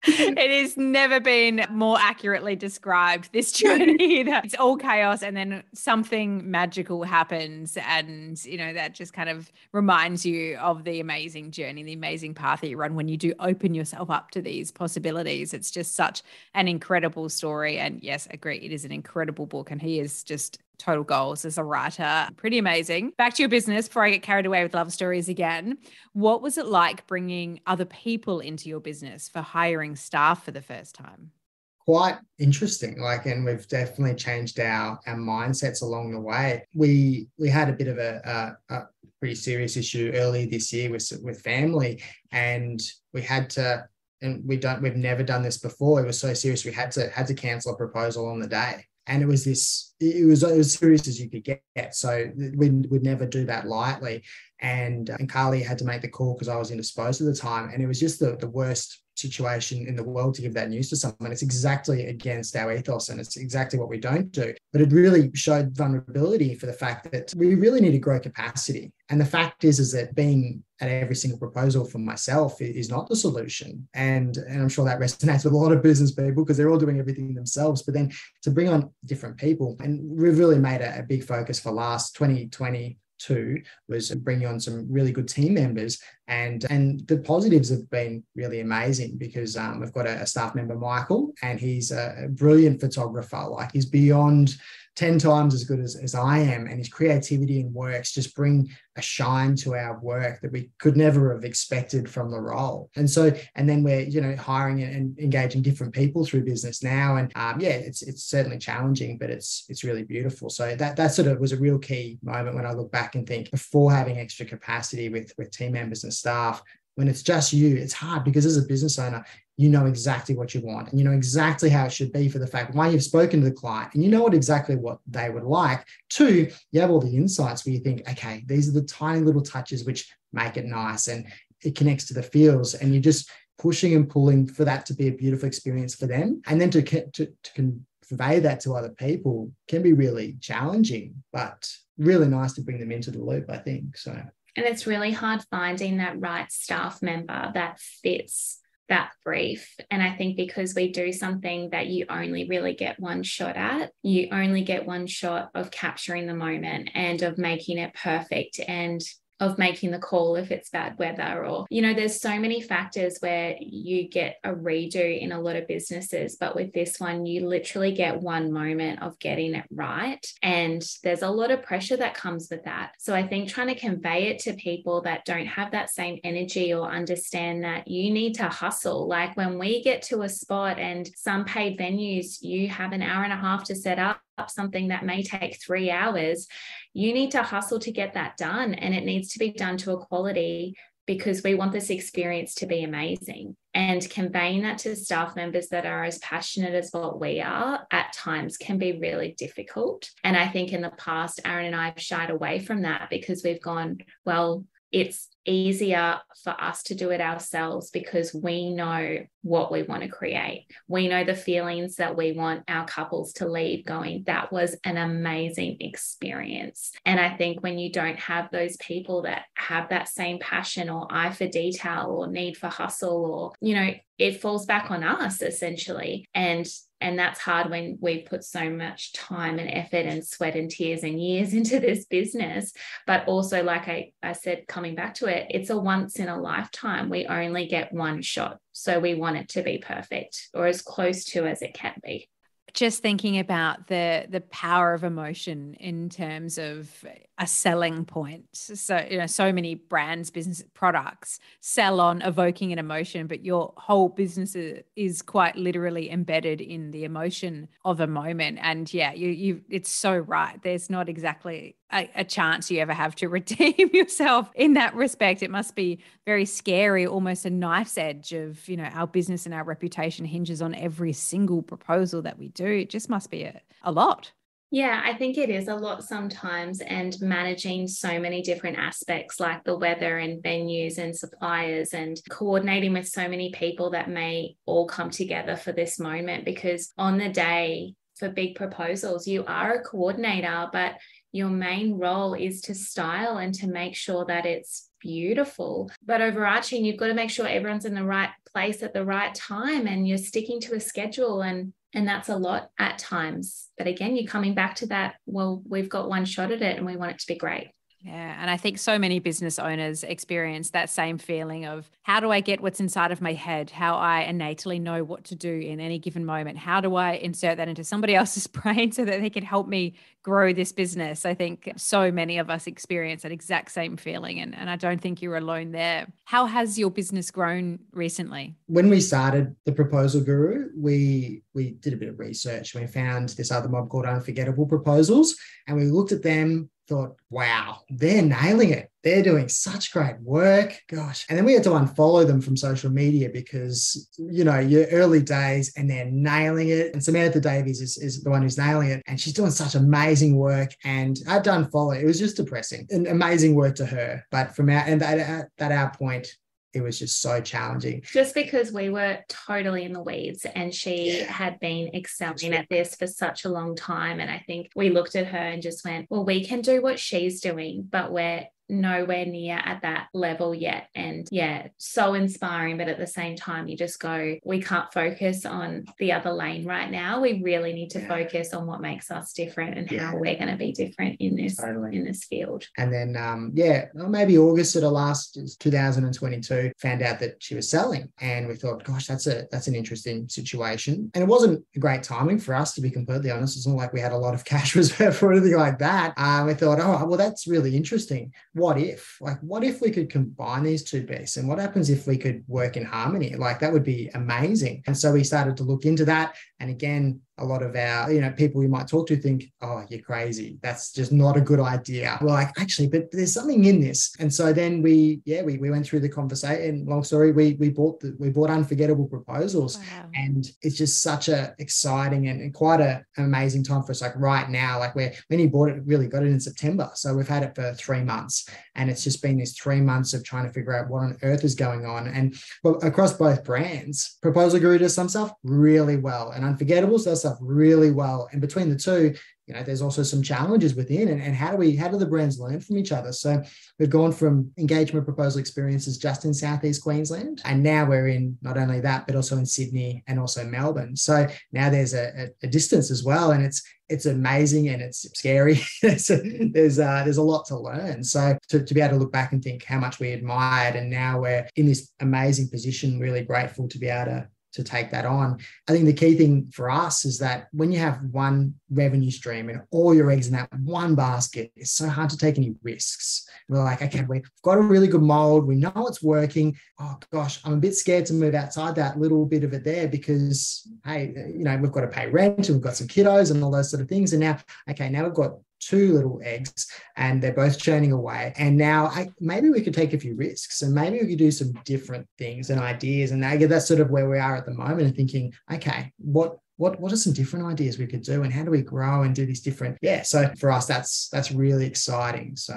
it has never been more accurately described this [laughs] journey it's all chaos and then something magical happens and you know that just kind of reminds you of the amazing journey the amazing path that you run when you do open yourself up to these possibilities it's just such an incredible story and yes agree it is an incredible book and he is just total goals as a writer. Pretty amazing. Back to your business before I get carried away with love stories again. What was it like bringing other people into your business for hiring staff for the first time? Quite interesting. Like, and we've definitely changed our our mindsets along the way. We we had a bit of a, a, a pretty serious issue early this year with with family, and we had to and we don't we've never done this before. It was so serious we had to had to cancel a proposal on the day. And it was this it was as serious as you could get. So we would never do that lightly. And and carly had to make the call because i was indisposed at the time. And it was just the, the worst situation in the world to give that news to someone. It's exactly against our ethos and it's exactly what we don't do. But it really showed vulnerability for the fact that we really need to grow capacity. And the fact is, is that being at every single proposal for myself is not the solution. And, and I'm sure that resonates with a lot of business people because they're all doing everything themselves. But then to bring on different people, and we've really made a, a big focus for last 2020 two was bringing on some really good team members. And and the positives have been really amazing because um, we've got a, a, staff member michael and he's a brilliant photographer. Like he's beyond 10 times as good as, as I am. And his creativity and works just bring a shine to our work that we could never have expected from the role. And so, and then we're, you know, hiring and engaging different people through business now. And um, yeah, it's it's certainly challenging, but it's it's really beautiful. So that that sort of was a real key moment when I look back and think before having extra capacity with with team members and staff, when it's just you, it's hard because as a business owner, you know exactly what you want and you know exactly how it should be for the fact why you've spoken to the client and you know what exactly what they would like. Two, you have all the insights where you think, okay, these are the tiny little touches which make it nice and it connects to the feels and you're just pushing and pulling for that to be a beautiful experience for them. And then to, to, to convey that to other people can be really challenging, but really nice to bring them into the loop, I think. So and it's really hard finding that right staff member that fits that brief. And I think because we do something that you only really get one shot at, you only get one shot of capturing the moment and of making it perfect and of making the call if it's bad weather or you know there's so many factors where you get a redo in a lot of businesses but with this one you literally get one moment of getting it right. And there's a lot of pressure that comes with that. So i think trying to convey it to people that don't have that same energy or understand that you need to hustle. Like when we get to a spot and some paid venues you have an hour and a half to set up something that may take three hours, you need to hustle to get that done. And it needs to be done to a quality because we want this experience to be amazing. And conveying that to staff members that are as passionate as what we are at times can be really difficult. And I think in the past, Aaron and I have shied away from that because we've gone, well, it's easier for us to do it ourselves because we know what we want to create. We know the feelings that we want our couples to leave going, that was an amazing experience. And I think when you don't have those people that have that same passion or eye for detail or need for hustle, or, you know, it falls back on us essentially. And and that's hard when we've put so much time and effort and sweat and tears and years [laughs] into this business. But also like I, I said coming back to it it's a once in a lifetime. We only get one shot. So we want it to be perfect or as close to as it can be. Just thinking about the the power of emotion in terms of a selling point so you know so many brands business products sell on evoking an emotion but your whole business is quite literally embedded in the emotion of a moment and yeah you you it's so right there's not exactly a, a, chance you ever have to [laughs] redeem yourself in that respect. It must be very scary, almost a knife's edge of, you know, our business and our reputation hinges on every single proposal that we do. It just must be a, a lot. Yeah, I think it is a lot sometimes, and managing so many different aspects like the weather and venues and suppliers, and coordinating with so many people that may all come together for this moment. Because on the day for big proposals, you are a coordinator, but your main role is to style and to make sure that it's beautiful. But overarching, you've got to make sure everyone's in the right place at the right time and you're sticking to a schedule and and that's a lot at times. But again, you're coming back to that, well, we've got one shot at it and we want it to be great. Yeah. And I think so many business owners experience that same feeling of how do I get what's inside of my head? How I innately know what to do in any given moment? How do I insert that into somebody [laughs] else's brain so that they can help me grow this business? I think so many of us experience that exact same feeling. And, and I don't think you're alone there. How has your business grown recently? When we started the Proposal Guru, we we did a bit of research. We found this other mob called Unforgettable Proposals, and we looked at them thought, wow, they're nailing it. They're doing such great work. Gosh. And then we had to unfollow them from social media because, you know, your early days and they're nailing it. And Samantha Davies is, is the one who's nailing it. And she's doing such amazing work. And I had to unfollow. It was just depressing. and amazing work to her. But from our, and that, at our point, it was just so challenging. Just because we were totally in the weeds and she yeah. had been excelling at this for such a long time. And I think we looked at her and just went, well, we can do what she's doing, but we're nowhere near at that level yet. And yeah, so inspiring. But at the same time, you just go, we can't focus on the other lane right now. We really need to yeah. focus on what makes us different and yeah. how we're going to be different in this totally. in this field. And then um, yeah, maybe August of the last 2022, found out that she was selling. And we thought, gosh, that's a that's an interesting situation. And it wasn't a great timing for us to be completely honest. It's not like we had a lot of [laughs] cash reserve or anything like that. Um, we thought, oh well, that's really interesting what if? Like, what if we could combine these two beasts? And what happens if we could work in harmony? Like, that would be amazing. And so we started to look into that. And again, a lot of our, you know, people we might talk to think, oh, you're crazy. That's just not a good idea. We're like, actually, but there's something in this. And so then we, yeah, we, we went through the conversation. Long story, we we bought the, we bought unforgettable proposals. Wow. And it's just such a exciting and, and quite a, an amazing time for us. Like right now, like we're when he bought it, really got it in September. So we've had it for three months. And it's just been this three months of trying to figure out what on earth is going on. And across both brands, Proposal Guru does some stuff really well. And Unforgettables does stuff really well. And between the two, you know, there's also some challenges within and, and how do we, how do the brands learn from each other? So we've gone from engagement proposal experiences just in Southeast Queensland. And now we're in not only that, but also in Sydney and also Melbourne. So now there's a, a, distance as well. And it's, it's amazing and it's scary. [laughs] a, there's, uh, there's a lot to learn. So to, to be able to look back and think how much we admired and now we're in this amazing position, really grateful to be able to to take that on. I think the key thing for us is that when you have one revenue stream and all your eggs in that one basket, it's so hard to take any risks. We're like, okay, we've got a really good mold. We know it's working. Oh gosh, I'm a bit scared to move outside that little bit of it there because, hey, you know, we've got to pay rent and we've got some kiddos and all those sort of things. And now, okay, now we've got two little eggs and they're both churning away. And now I, maybe we could take a few risks and maybe we could do some different things and ideas. And I that's sort of where we are at the moment and thinking, okay, what what what are some different ideas we could do and how do we grow and do these different yeah so for us that's that's really exciting so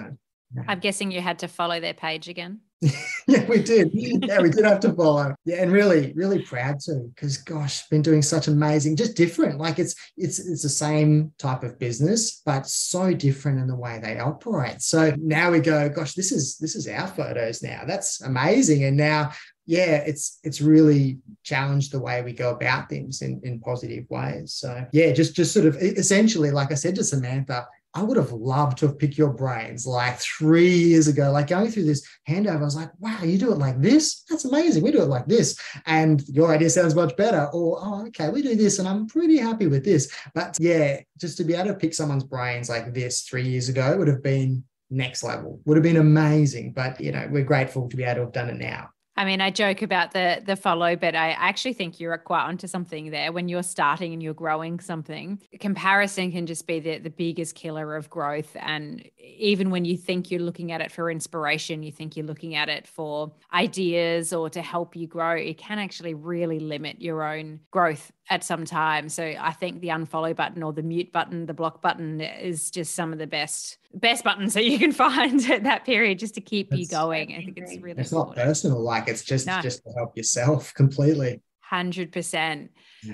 i'm guessing you had to follow their page again [laughs] yeah, we did. Yeah, we did have to follow. Yeah, and really, really proud to because gosh, been doing such amazing, just different. Like it's it's it's the same type of business, but so different in the way they operate. So now we go, gosh, this is this is our photos now. That's amazing. And now yeah, it's it's really challenged the way we go about things in, in positive ways. So yeah, just just sort of essentially, like I said to Samantha, I would have loved to have picked your brains like three years ago. Like going through this handover, I was like, wow, you do it like this? That's amazing. We do it like this. And your idea sounds much better. Or, oh, okay, we do this and I'm pretty happy with this. But yeah, just to be able to pick someone's brains like this three years ago would have been next level, would have been amazing. But, you know, we're grateful to be able to have done it now. I mean, I joke about the the follow, but I actually think you're quite onto something there. When you're starting and you're growing something, comparison can just be the, the biggest killer of growth. And even when you think you're looking at it for inspiration, you think you're looking at it for ideas or to help you grow, it can actually really limit your own growth at some time. So I think the unfollow button or the mute button, the block button is just some of the best best buttons that you can [laughs] find at that period just to keep you going. I think it's really it's important. not personal, like it's just no. just to help yourself [laughs] completely. Hundred percent.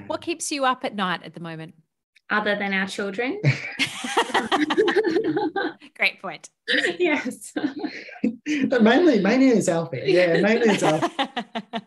What keeps you up at night at the moment? Other than our children. [laughs] [laughs] Great point. yes. but mainly, mainly it's Alfie. Yeah, mainly it's [laughs] Alfie.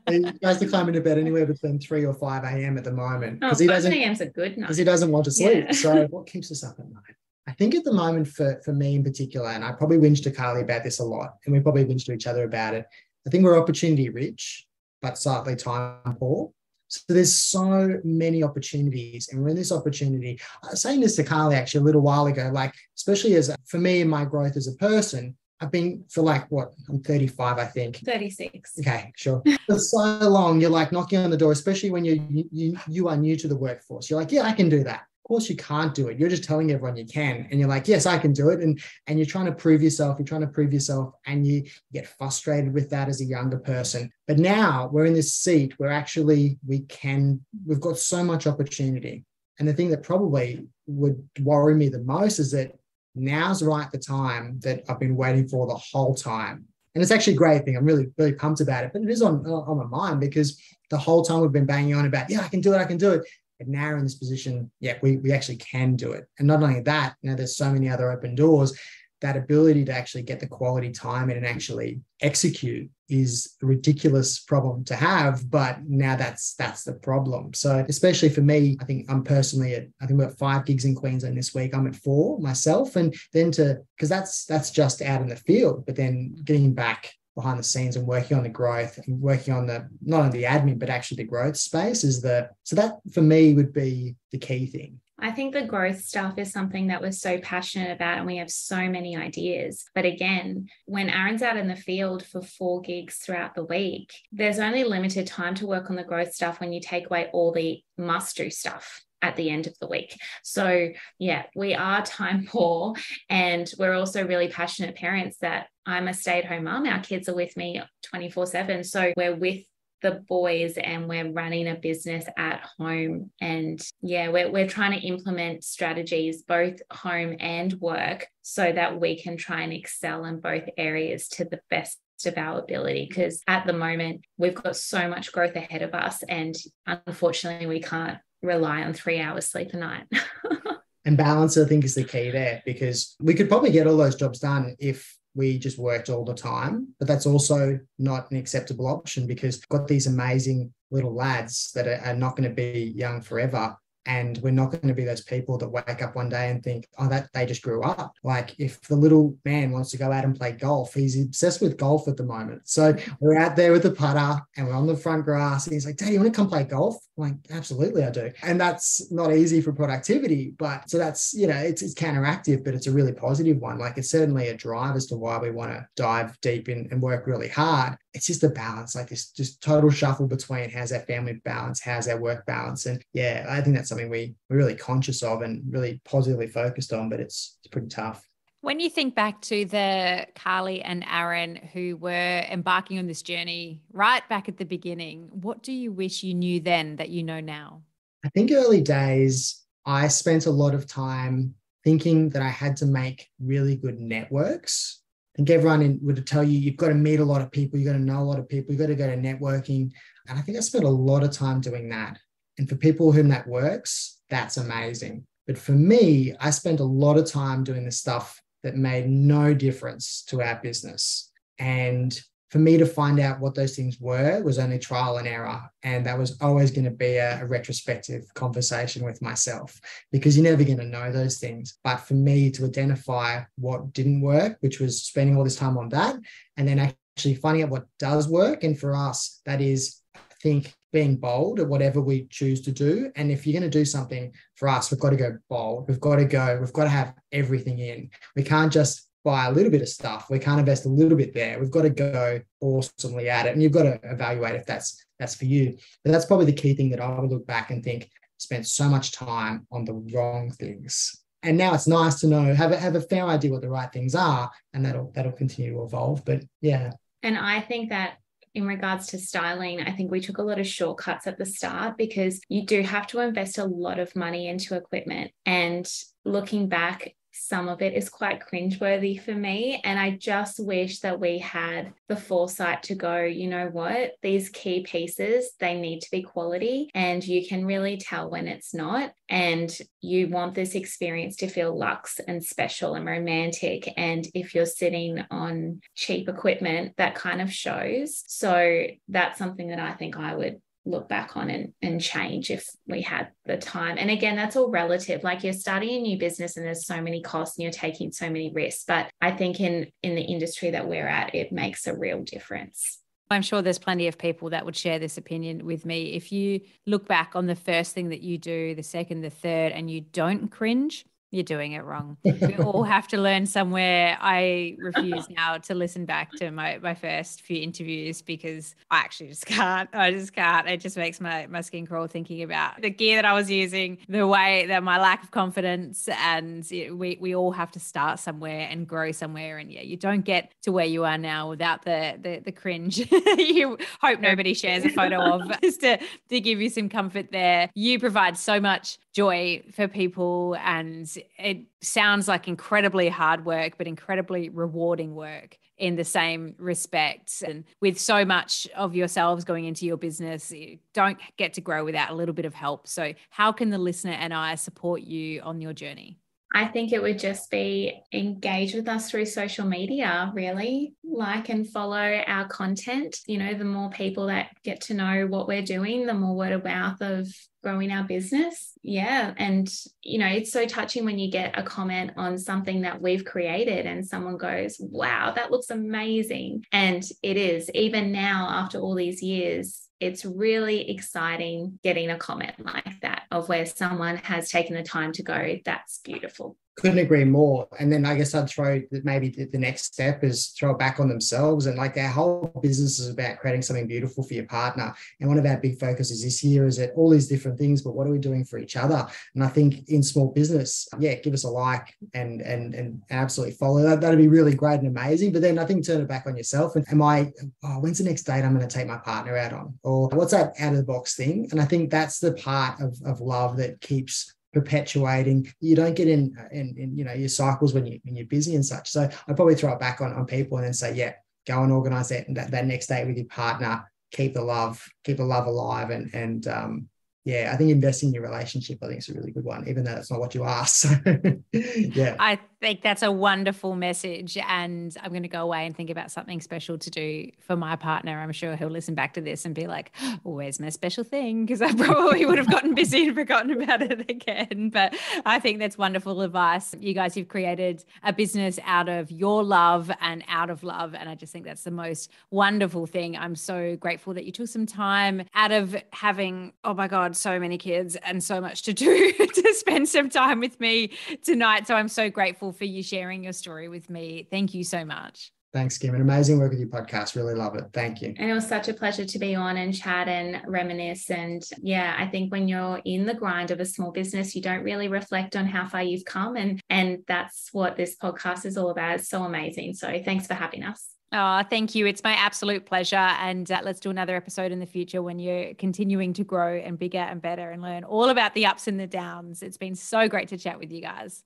he goes to climb into bed anywhere between 3 or 5 a.m. at the moment. Because oh, he doesn't a.m.'s a good night. Because he doesn't want to sleep. Yeah. So what keeps us up at night? I think at the moment for, for me in particular, and I probably whinge to Carly about this a lot, and we probably whinge to each other about it. I think we're opportunity rich, but slightly time poor. So there's so many opportunities. And we're in this opportunity. I was saying this to Carly actually a little while ago, like, especially as for me and my growth as a person, I've been for like what I'm 35, I think. 36. Okay, sure. for so long, you're like knocking on the door, especially when you you you are new to the workforce. You're like, yeah, I can do that of course you can't do it. You're just telling everyone you can. And you're like yes i can do it. And and you're trying to prove yourself. You're trying to prove yourself and you get frustrated with that as a younger person. But now we're in this seat where actually we can we've got so much opportunity. And the thing that probably would worry me the most is that now's right the time that i've been waiting for the whole time. And it's actually a great thing. I'm really really pumped about it. But it is on on my mind because the whole time we've been banging on about yeah i can do it i can do it but now we're in this position, yeah, we, we actually can do it. And not only that, you know, there's so many other open doors. That ability to actually get the quality time in and actually execute is a ridiculous problem to have. But now that's that's the problem. So especially for me, I think I'm personally at I think we're at five gigs in Queensland this week. I'm at four myself. And then to because that's that's just out in the field, but then getting back behind the scenes and working on the growth and working on the not only the admin but actually the growth space is the so that for me would be the key thing I think the growth stuff is something that we're so passionate about, and we have so many ideas. But again, when Aaron's out in the field for four gigs throughout the week, there's only limited time to work on the growth stuff when you take away all the must do stuff at the end of the week. So, yeah, we are time [laughs] poor. And we're also really passionate parents that I'm a stay at home mom. Our kids are with me 24 7. So, we're with the boys and we're running a business at home. And yeah, we're, we're trying to implement strategies, both home and work, so that we can try and excel in both areas to the best of our ability because at the moment we've got so much growth ahead of us and unfortunately we can't rely on three hours sleep a night. [laughs] and balance, I think, is the key there because we could probably get all those jobs done if we just worked all the time. But that's also not an acceptable option because we've got these amazing little lads that are, are not going to be young forever and we're not going to be those people that wake up one day and think oh that they just grew up. Like if the little man wants to go out and play golf he's obsessed with golf at the moment. So we're out there with the putter and we're on the front grass and he's like dad you want to come play golf? I'm like absolutely i do. And that's not easy for productivity but so that's you know it's, it's counteractive but it's a really positive one. Like it's certainly a drive as to why we want to dive deep in and work really hard it's just a balance, like this just total shuffle between how's our family balance, how's our work balance. And yeah, I think that's something we, we're really conscious of and really positively focused on, but it's, it's pretty tough. When you think back to the Carly and Aaron who were embarking on this journey right back at the beginning, what do you wish you knew then that you know now? I think early days, I spent a lot of time thinking that I had to make really good networks I think everyone in, would tell you you've got to meet a lot of people, you've got to know a lot of people, you've got to go to networking. And I think I spent a lot of time doing that. And for people whom that works, that's amazing. But for me, I spent a lot of time doing the stuff that made no difference to our business. And for me to find out what those things were was only trial and error. And that was always going to be a, a retrospective conversation with myself because you're never going to know those things. But for me to identify what didn't work, which was spending all this time on that, and then actually finding out what does work. And for us, that is, I think, being bold at whatever we choose to do. And if you're going to do something for us, we've got to go bold. We've got to go, we've got to have everything in. We can't just buy a little bit of stuff. We can't invest a little bit there. We've got to go awesomely at it. And you've got to evaluate if that's that's for you. But that's probably the key thing that I would look back and think, spent so much time on the wrong things. And now it's nice to know, have a have a fair idea what the right things are, and that'll that'll continue to evolve. But yeah. And I think that in regards to styling, I think we took a lot of shortcuts at the start because you do have to invest a lot of money into equipment. And looking back, some of it is quite cringeworthy for me. And I just wish that we had the foresight to go, you know what, these key pieces, they need to be quality. And you can really tell when it's not. And you want this experience to feel luxe and special and romantic. And if you're sitting on cheap equipment, that kind of shows. So that's something that I think I would look back on and, and change if we had the time. And again, that's all relative. Like you're starting a new business and there's so many costs and you're taking so many risks. But I think in in the industry that we're at, it makes a real difference. I'm sure there's plenty of people that would share this opinion with me. If you look back on the first thing that you do, the second, the third, and you don't cringe, you're doing it wrong. [laughs] we all have to learn somewhere. I refuse now to listen back to my, my first few interviews because I actually just [laughs] can't. I just can't. It just makes my, my skin crawl thinking about the gear that I was using, the way that my lack of confidence. And we, we all have to start somewhere and grow somewhere. And yeah, you don't get to where you are now without the, the, the cringe. [laughs] you hope nobody shares a photo of just to, to give you some comfort there. You provide so much joy for people and it sounds like incredibly hard work but incredibly rewarding work in the same respect. And with so much of yourselves going into your business you don't get to grow without a little bit of help. So how can the listener and i support you on your journey I think it would just be engage with us through social media, really. Like and follow our content. You know, the more people that get to know what we're doing, the more word of mouth of growing our business. Yeah. And, you know, it's so touching when you get a comment on something that we've created and someone goes, wow, that looks amazing. And it is, even now, after all these years, it's really exciting getting a comment like that of where someone has taken the time to go, that's beautiful couldn't agree more. And then I guess I'd throw that maybe the next step is throw it back on themselves. And like our whole business is about creating something beautiful for your partner. And one of our big focuses this year is at all these different things, but what are we doing for each other? And I think in small business, yeah, give us a like and and and absolutely follow that. That'd be really great and amazing. But then I think turn it back on yourself. And am I, oh, when's the next date I'm going to take my partner out on? Or what's that out of the box thing? And I think that's the part of, of love that keeps perpetuating. You don't get in, in, in you know your cycles when you when you're busy and such. So I probably throw it back on on people and then say, yeah, go and organize that that, that next date with your partner. Keep the love, keep the love alive, and and um, yeah, I think investing in your relationship, I think is a really good one, even though it's not what you asked. [laughs] yeah. I think that's a wonderful message. And I'm going to go away and think about something special to do for my partner. I'm sure he'll listen back to this and be like, oh, [gasps] where's my special thing? Because I [laughs] probably would have gotten busy and forgotten about it again. But I think that's wonderful advice. You guys, you've created a business out of your love and out of love. And I just think that's the most wonderful thing. I'm so grateful that you took some time out of having, oh my God, so many kids and so much to do [laughs] to spend some time with me tonight. So I'm so grateful for you sharing your story with me. Thank you so much. Thanks, Kim. An amazing work with your podcast. Really love it. Thank you. And it was such a pleasure to be on and chat and reminisce. And yeah, I think when you're in the grind of a small business, you don't really reflect on how far you've come. And and that's what this podcast is all about. It's so amazing. So thanks for having us. Oh, thank you. It's my absolute pleasure. And uh, let's do another episode in the future when you're continuing to grow and bigger and better and learn all about the ups and the downs. It's been so great to chat with you guys.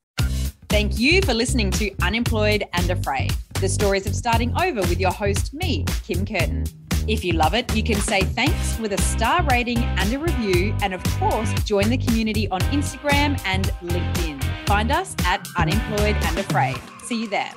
Thank you for listening to Unemployed and Afraid, the stories of starting over with your host, me, Kim Curtin. If you love it, you can say thanks with a star rating and a review. And of course, join the community on Instagram and LinkedIn. Find us at Unemployed and Afraid. See you there.